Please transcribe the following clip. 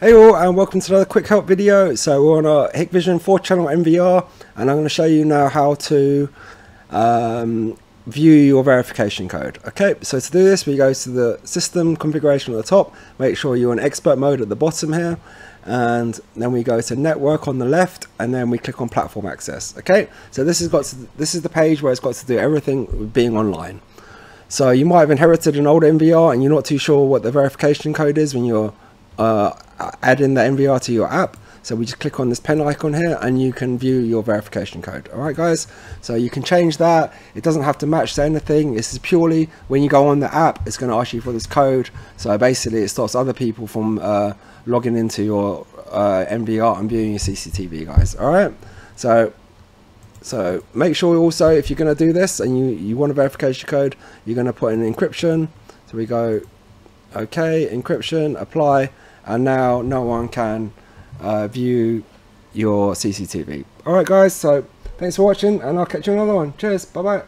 Hey all and welcome to another quick help video. So we're on a Hikvision 4 channel NVR and I'm going to show you now how to um, view your verification code. Okay, so to do this we go to the system configuration at the top, make sure you're in expert mode at the bottom here and then we go to network on the left and then we click on platform access. Okay, so this has got to, this is the page where it's got to do everything with being online. So you might have inherited an old NVR and you're not too sure what the verification code is when you're uh, add in the NVR to your app. So we just click on this pen icon here and you can view your verification code. All right, guys. So you can change that. It doesn't have to match to anything. This is purely when you go on the app, it's going to ask you for this code. So basically it stops other people from uh, logging into your uh, NVR and viewing your CCTV, guys. All right. So so make sure also if you're going to do this and you, you want a verification code, you're going to put in encryption. So we go, okay, encryption, apply and now no one can uh, view your CCTV. Alright guys, so thanks for watching and I'll catch you another one. Cheers, bye bye.